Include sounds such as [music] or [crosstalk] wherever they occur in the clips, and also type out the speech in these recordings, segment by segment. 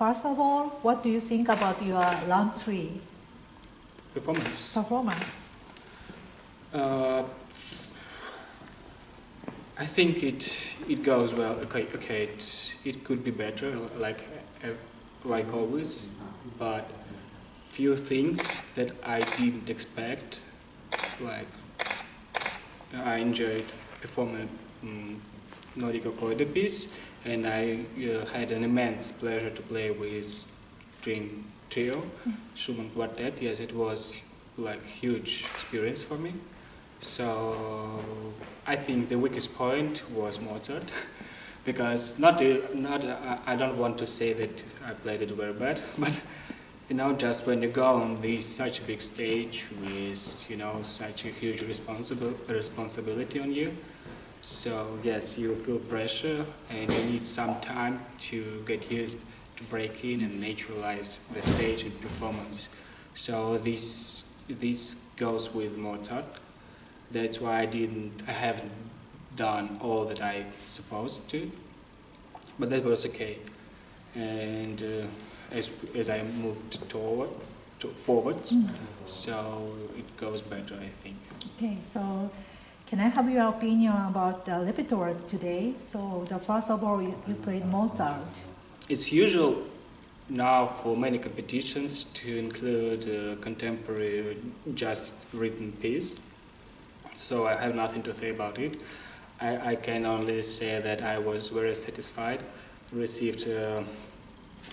First of all, what do you think about your round three Performance. performance? Uh, I think it it goes well. Okay, okay. It it could be better, like uh, like always, but few things that I didn't expect. Like I enjoyed performing um, Noriko piece, and I uh, had an immense pleasure to play with string trio, Schumann quartet. Yes, it was like huge experience for me. So I think the weakest point was Mozart, [laughs] because not uh, not uh, I don't want to say that I played it very bad, [laughs] but you know just when you go on this such a big stage with you know such a huge responsible responsibility on you, so yes you feel pressure and you need some time to get used to break in and naturalize the stage and performance. So this this goes with Mozart. That's why I didn't, I haven't done all that I supposed to, but that was okay. And uh, as, as I moved toward, to forwards, so it goes better, I think. Okay, so can I have your opinion about the repertoire today? So the first of all, you, you played Mozart. It's usual now for many competitions to include contemporary just written piece. So I have nothing to say about it. I, I can only say that I was very satisfied, received uh,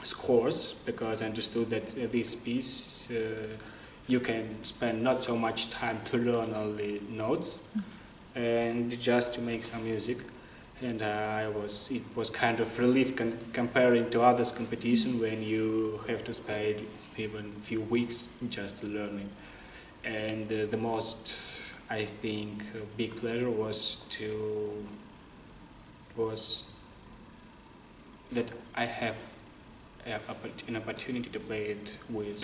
scores because I understood that uh, this piece uh, you can spend not so much time to learn only notes and just to make some music. And I was it was kind of relief comparing to others competition when you have to spend even a few weeks just learning. And uh, the most I think big pleasure was to was that I have a- an opportunity to play it with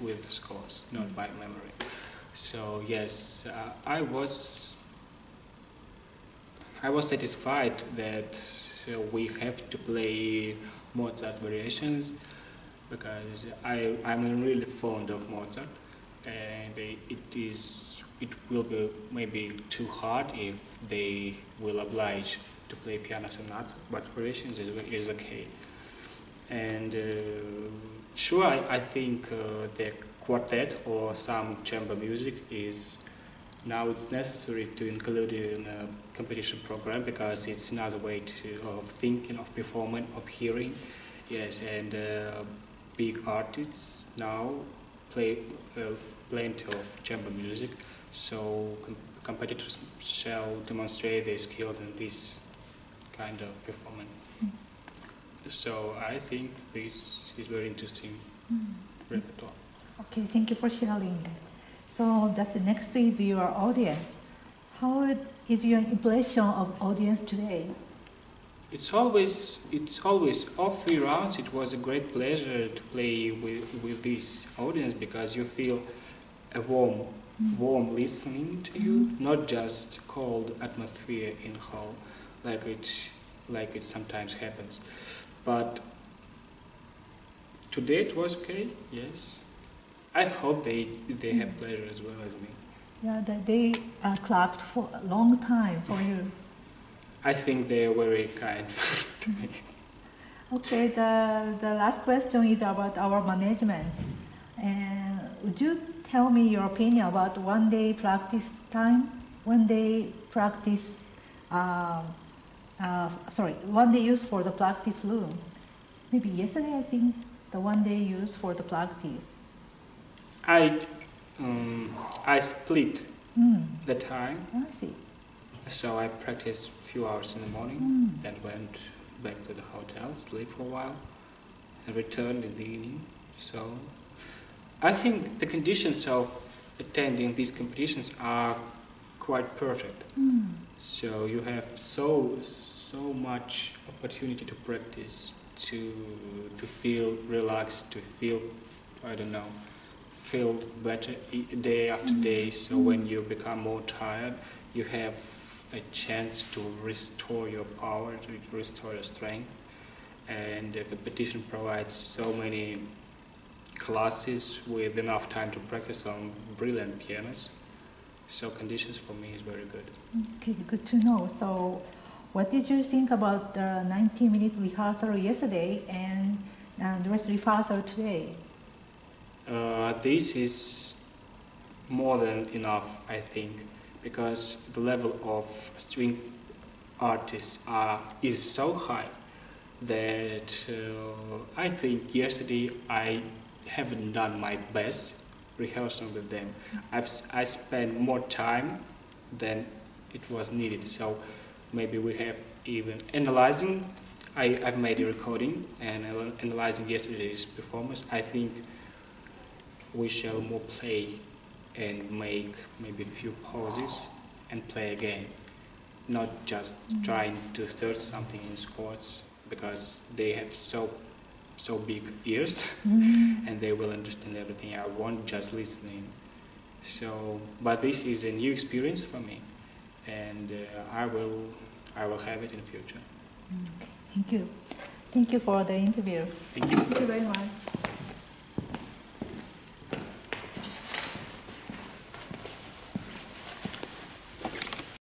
with the scores not by memory. So yes uh, I was I was satisfied that uh, we have to play Mozart variations because I, I'm really fond of Mozart and it is it will be maybe too hard if they will oblige to play piano sonata but variations is, is okay. And uh, sure I, I think uh, the quartet or some chamber music is now it's necessary to include it in a competition program because it's another way to, of thinking, of performing, of hearing. Yes, and uh, big artists now play uh, plenty of chamber music, so com- competitors shall demonstrate their skills in this kind of performance. So I think this is very interesting repertoire. Okay, thank you for sharing. So that's the next is your audience. How is your impression of audience today? It's always it's always all three rounds. It was a great pleasure to play with with this audience because you feel a warm mm. warm listening to you, mm. not just cold atmosphere in hall like it like it sometimes happens. But today it was okay. Yes, I hope they they have pleasure as well as me. Yeah, that they uh, clapped for a long time for you. [laughs] I think they are very kind [laughs] to me. Okay, the, the last question is about our management. And would you tell me your opinion about one day practice time? One day practice, um, uh, sorry, one day use for the practice room. Maybe yesterday I think the one day use for the practice. I um, I split Mm, the time, I see. so I practiced a few hours in the morning, Mm. then went back to the hotel, sleep for a while, and returned in the evening. So I think the conditions of attending these competitions are quite perfect. Mm, So you have so so much opportunity to practice, to to feel relaxed, to feel I don't know, feel better day after day. So when you become more tired, you have a chance to restore your power, to restore your strength, and the competition provides so many classes with enough time to practice on brilliant pianos. So conditions for me is very good. Okay, good to know. So, what did you think about the 90-minute rehearsal yesterday and uh, dress rehearsal today? Uh, this is more than enough, I think, because the level of string artists are is so high that uh, I think yesterday I haven't done my best rehearsal with them. I've I spent more time than it was needed. So maybe we have even analyzing. I, I've made a recording and analyzing yesterday's performance. I think we shall more play and make maybe a few pauses and play again, not just trying to search something in scores because they have so so big ears [laughs] and they will understand everything. I want just listening. So, but this is a new experience for me, and uh, I will I will have it in future. Okay, thank you. Thank you for the interview. Thank you. Thank you very much.